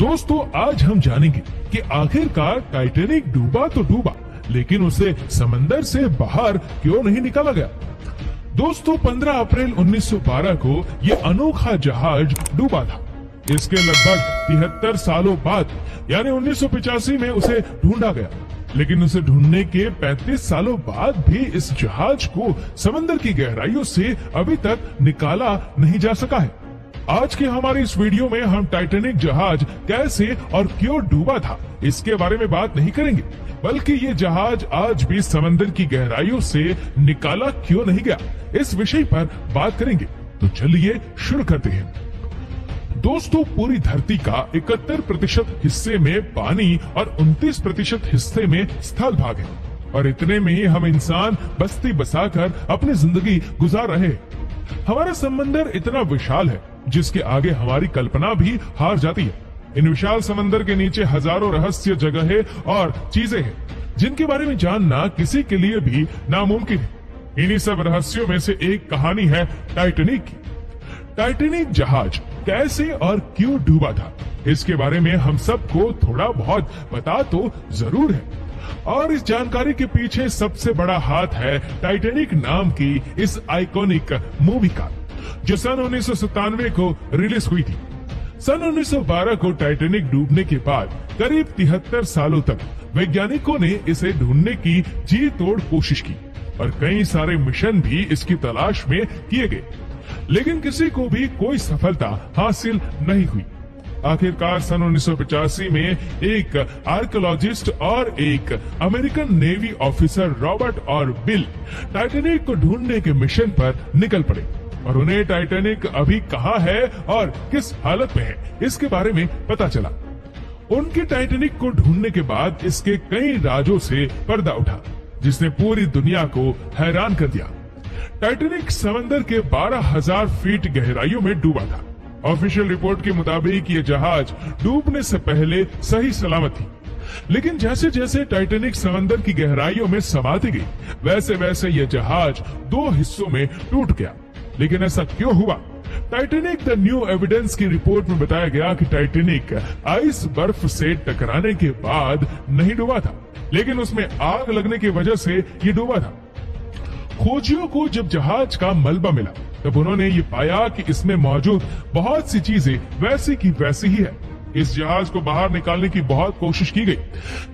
दोस्तों, आज हम जानेंगे कि आखिरकार टाइटेनिक डूबा तो डूबा, लेकिन उसे समंदर से बाहर क्यों नहीं निकाला गया? दोस्तों 15 अप्रैल 1912 को ये अनोखा जहाज़ डूबा था। इसके लगभग तिहत्तर सालों बाद, यानी 1985 में उसे ढूंढा गया। लेकिन उसे ढूँढने के 35 सालों बाद भी इस जहाज़ को समंदर की गहराइयों से अभी तक निकाला नहीं जा सका है। आज के हमारे इस वीडियो में हम टाइटेनिक जहाज़ कैसे और क्यों डूबा था, इसके बारे में बात नहीं करेंगे, बल्कि ये जहाज़ आज भी समंदर की गहराइयों से निकाला क्यों नहीं गया, इस विषय पर बात करेंगे। तो चलिए शुरू करते हैं। दोस्तों, पूरी धरती का इकहत्तर प्रतिशत हिस्से में पानी और 29 प्रतिशत हिस्से में स्थल भाग है, और इतने में ही हम इंसान बस्ती बसाकर अपनी ज़िंदगी गुजार रहे हमारा समंदर इतना विशाल है जिसके आगे हमारी कल्पना भी हार जाती है। इन विशाल समंदर के नीचे हज़ारों रहस्य जगहें और चीज़ें हैं, जिनके बारे में जानना किसी के लिए भी नामुमकिन है। इन्हीं सब रहस्यों में से एक कहानी है टाइटेनिक की। टाइटेनिक जहाज़ कैसे और क्यों डूबा था, इसके बारे में हम सबको थोड़ा बहुत पता तो ज़रूर है। और इस जानकारी के पीछे सबसे बड़ा हाथ है टाइटेनिक नाम की इस आइकॉनिक मूवी का। जो सन उन्नीस सौ सत्तानवे को रिलीज़ हुई थी। सन 1912 को टाइटेनिक डूबने के बाद करीब तिहत्तर सालों तक वैज्ञानिकों ने इसे ढूँढने की जी तोड़ कोशिश की और कई सारे मिशन भी इसकी तलाश में किए गए। लेकिन किसी को भी कोई सफलता हासिल नहीं हुई। आखिरकार सन उन्नीस सौ पचासी में एक आर्कोलॉजिस्ट और एक अमेरिकन नेवी ऑफिसर रॉबर्ट और बिल टाइटेनिक को ढूँढने के मिशन पर निकल पड़े। और उन्हें टाइटेनिक अभी कहा है और किस हालत में है? इसके बारे में पता चला। उनके टाइटेनिक को ढूँढने के बाद इसके कई राजों से पर्दा उठा जिसने पूरी दुनिया को हैरान कर दिया। टाइटेनिक समंदर के 12,000 फीट गहराइयों में डूबा था। ऑफिशियल रिपोर्ट के मुताबिक ये जहाज़ डूबने से पहले सही सलामत थी। लेकिन जैसे जैसे टाइटेनिक समंदर की गहराइयों में समाती गई वैसे वैसे यह जहाज़ दो हिस्सों में टूट गया। लेकिन ऐसा क्यों हुआ? टाइटेनिक द न्यू एविडेंस की रिपोर्ट में बताया गया कि टाइटेनिक आइस बर्फ़ से टकराने के बाद नहीं डूबा था, लेकिन उसमें आग लगने की वजह से ये डूबा था। खोजियों को जब जहाज़ का मलबा मिला, तब उन्होंने ये पाया कि इसमें मौजूद बहुत सी चीज़ें वैसी की वैसी ही है। इस जहाज़ को बाहर निकालने की बहुत कोशिश की गई,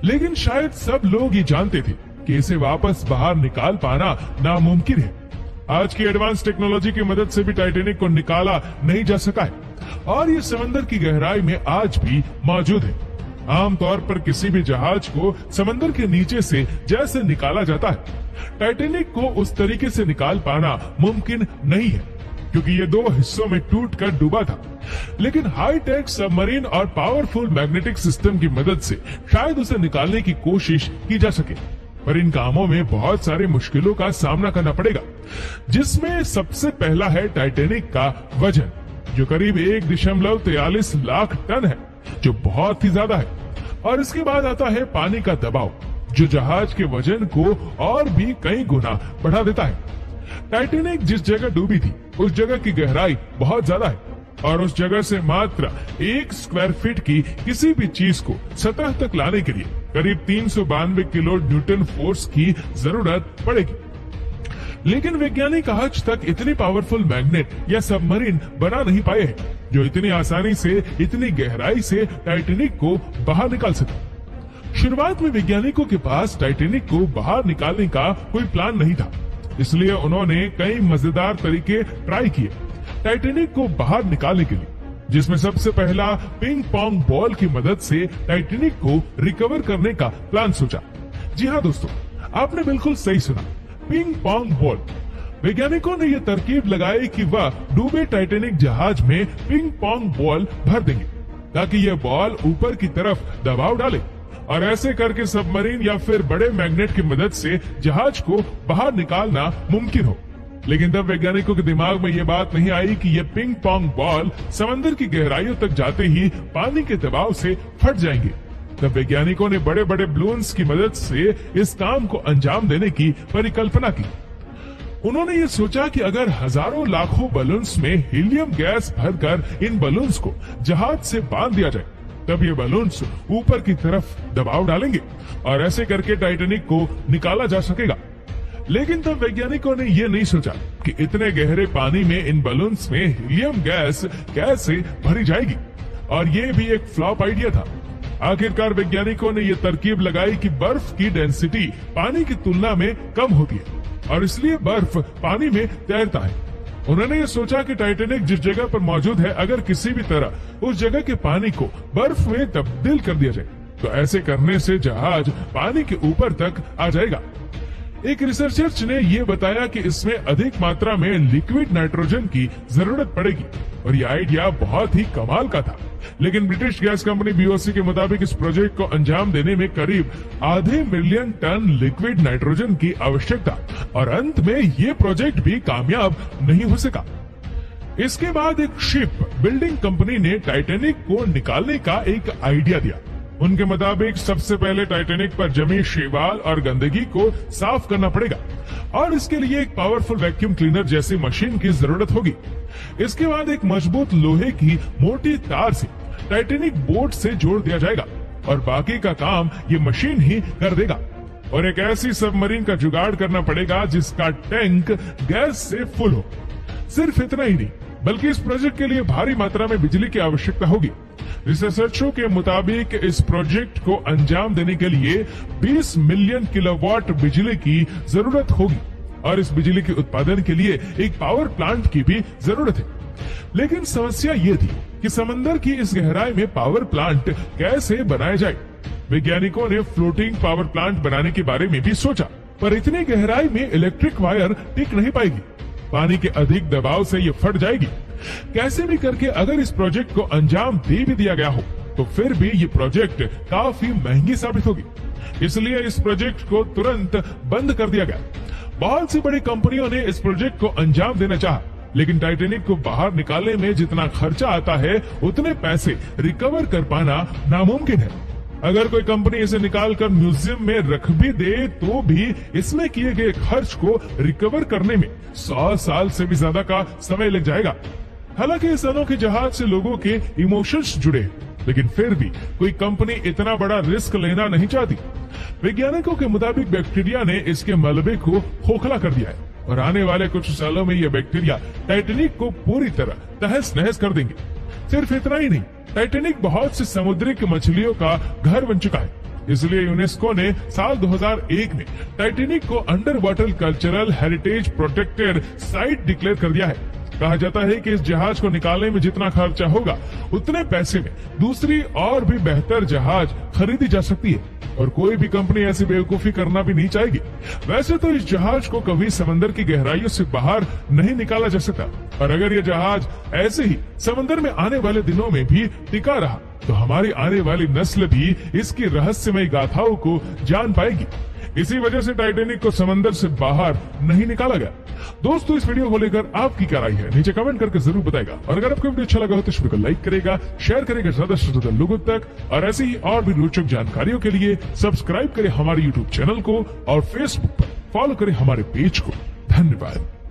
लेकिन शायद सब लोग ये जानते थे कि इसे वापस बाहर निकाल पाना नामुमकिन है। आज की एडवांस टेक्नोलॉजी की मदद से भी टाइटेनिक को निकाला नहीं जा सका है। और ये समंदर की गहराई में आज भी मौजूद है। आमतौर पर किसी भी जहाज़ को समंदर के नीचे से जैसे निकाला जाता है। टाइटेनिक को उस तरीके से निकाल पाना मुमकिन नहीं है, क्योंकि ये दो हिस्सों में टूट कर डूबा था। लेकिन हाई टेक सबमरीन और पावरफुल मैग्नेटिक सिस्टम की मदद से शायद उसे निकालने की कोशिश की जा सके। पर इन कामों में बहुत सारी मुश्किलों का सामना करना पड़ेगा, जिसमें सबसे पहला है टाइटेनिक का वज़न, जो करीब एक दशमलव तैयलीस लाख टन है, जो बहुत ही ज़्यादा है। और इसके बाद आता है पानी का दबाव, जो जहाज़ के वज़न को और भी कई गुना बढ़ा देता है। टाइटेनिक जिस जगह डूबी थी, उस जगह की गहराई बहुत ज़्यादा है, और उस जगह से मात्र एक स्क्वायर फीट की किसी भी चीज़ को सतह तक लाने के लिए करीब तीन सौ बानवे किलो न्यूटन फोर्स की ज़रूरत पड़ेगी। लेकिन वैज्ञानिक आज तक इतनी पावरफुल मैग्नेट या सबमरीन बना नहीं पाए हैं, जो इतनी आसानी से, इतनी गहराई से टाइटेनिक को बाहर निकाल सके। शुरुआत में वैज्ञानिकों के पास टाइटेनिक को बाहर निकालने का कोई प्लान नहीं था, इसलिए उन्होंने कई मज़ेदार तरीके ट्राई किए। टाइटेनिक को बाहर निकालने के लिए। जिसमें सबसे पहला पिंग पोंग बॉल की मदद से टाइटेनिक को रिकवर करने का प्लान सोचा। जी हाँ दोस्तों, आपने बिल्कुल सही सुना। पिंग पोंग बॉल वैज्ञानिकों ने यह तरकीब लगाई कि वह डूबे टाइटेनिक जहाज़ में पिंग पोंग बॉल भर देंगे, ताकि यह बॉल ऊपर की तरफ़ दबाव डाले और ऐसे करके सबमरीन या फिर बड़े मैग्नेट की मदद से जहाज़ को बाहर निकालना मुमकिन हो। लेकिन तब वैज्ञानिकों के दिमाग में ये बात नहीं आई कि ये पिंग पोंग बॉल समंदर की गहराइयों तक जाते ही पानी के दबाव से फट जाएँगे। तब वैज्ञानिकों ने बड़े बड़े ब्लून्स की मदद से इस काम को अंजाम देने की परिकल्पना की। उन्होंने ये सोचा कि अगर हज़ारों लाखों बलून्स में हीलियम गैस भरकर इन बलून्स को जहाज़ से बाँध दिया जाए, तब ये बलून्स ऊपर की तरफ़ दबाव डालेंगे और ऐसे करके टाइटेनिक को निकाला जा सकेगा। लेकिन तब वैज्ञानिकों ने यह नहीं सोचा कि इतने गहरे पानी में इन बलून्स में हीलियम गैस कैसे भरी जाएगी। और ये भी एक फ्लॉप आइडिया था। आखिरकार वैज्ञानिकों ने यह तरकीब लगाई कि बर्फ़ की डेंसिटी पानी की तुलना में कम होती है, और इसलिए बर्फ़ पानी में तैरता है। उन्होंने ये सोचा कि टाइटेनिक जिस जगह पर मौजूद है, अगर किसी भी तरह उस जगह के पानी को बर्फ़ में तब्दील कर दिया जाए तो ऐसे करने से जहाज़ पानी के ऊपर तक आ जाएगा। एक रिसर्चर्स ने यह बताया कि इसमें अधिक मात्रा में लिक्विड नाइट्रोजन की ज़रूरत पड़ेगी। और यह आइडिया बहुत ही कमाल का था। लेकिन ब्रिटिश गैस कंपनी बीओसी के मुताबिक इस प्रोजेक्ट को अंजाम देने में करीब आधे मिलियन टन लिक्विड नाइट्रोजन की आवश्यकता। और अंत में ये प्रोजेक्ट भी कामयाब नहीं हो सका। इसके बाद एक शिप बिल्डिंग कंपनी ने टाइटेनिक को निकालने का एक आइडिया दिया। उनके मुताबिक सबसे पहले टाइटेनिक पर जमी शेवाल और गंदगी को साफ़ करना पड़ेगा। और इसके लिए एक पावरफुल वैक्यूम क्लीनर जैसी मशीन की ज़रूरत होगी। इसके बाद एक मज़बूत लोहे की मोटी तार से टाइटेनिक बोट से जोड़ दिया जाएगा और बाकी का काम ये मशीन ही कर देगा। और एक ऐसी सबमरीन का जुगाड़ करना पड़ेगा जिसका टैंक गैस से फुल हो। सिर्फ़ इतना ही नहीं, बल्कि इस प्रोजेक्ट के लिए भारी मात्रा में बिजली की आवश्यकता होगी। रिसर्चरों के मुताबिक इस प्रोजेक्ट को अंजाम देने के लिए 20 मिलियन किलोवाट बिजली की ज़रूरत होगी। और इस बिजली के उत्पादन के लिए एक पावर प्लांट की भी ज़रूरत है। लेकिन समस्या ये थी कि समंदर की इस गहराई में पावर प्लांट कैसे बनाया जाए। वैज्ञानिकों ने फ्लोटिंग पावर प्लांट बनाने के बारे में भी सोचा, पर इतनी गहराई में इलेक्ट्रिक वायर टिक नहीं पाएगी। पानी के अधिक दबाव से ये फट जाएगी। कैसे भी करके अगर इस प्रोजेक्ट को अंजाम दे भी दिया गया हो तो फिर भी ये प्रोजेक्ट काफ़ी महँगी साबित होगी। इसलिए इस प्रोजेक्ट को तुरंत बंद कर दिया गया। बहुत सी बड़ी कंपनियों ने इस प्रोजेक्ट को अंजाम देना चाहा, लेकिन टाइटेनिक को बाहर निकालने में जितना खर्चा आता है, उतने पैसे रिकवर कर पाना नामुमकिन है। अगर कोई कंपनी इसे निकाल कर म्यूज़ियम में रख भी दे तो भी इसमें किए गए खर्च को रिकवर करने में सौ साल से भी ज़्यादा का समय लग जाएगा। हालाँकि इस अनोखे जहाज़ से लोगों के इमोशंस जुड़े, लेकिन फिर भी कोई कंपनी इतना बड़ा रिस्क लेना नहीं चाहती। वैज्ञानिकों के मुताबिक बैक्टीरिया ने इसके मलबे को खोखला कर दिया है, और आने वाले कुछ सालों में ये बैक्टीरिया टाइटेनिक को पूरी तरह तहस नहस कर देंगे। सिर्फ़ इतना ही नहीं, टाइटेनिक बहुत से समुद्रिक मछलियों का घर बन चुका है। इसलिए यूनेस्को ने साल 2001 में टाइटेनिक को underwater cultural heritage protected site declare कर दिया है। कहा जाता है कि इस जहाज़ को निकालने में जितना खर्चा होगा, उतने पैसे में दूसरी और भी बेहतर जहाज़ खरीदी जा सकती है। और कोई भी कंपनी ऐसी बेवकूफ़ी करना भी नहीं चाहेगी। वैसे तो इस जहाज़ को कभी समंदर की गहराइयों से बाहर नहीं निकाला जा सकता। और अगर ये जहाज़ ऐसे ही समंदर में आने वाले दिनों में भी टिका रहा तो हमारी आने वाली नस्ल भी इसकी रहस्यमय गाथाओं को जान पाएगी। इसी वजह से टाइटेनिक को समंदर से बाहर नहीं निकाला गया। दोस्तों, इस वीडियो को लेकर आपकी क्या राय है? नीचे कमेंट करके ज़रूर बताएगा। और अगर आपको वीडियो अच्छा लगा हो तो इस वीडियो को लाइक करेगा शेयर करेगा ज़्यादा से ज़्यादा लोगों तक। और ऐसी ही और भी रोचक जानकारियों के लिए सब्सक्राइब करें हमारे यूट्यूब चैनल को और फेसबुक पर। फॉलो करें हमारे पेज को। धन्यवाद।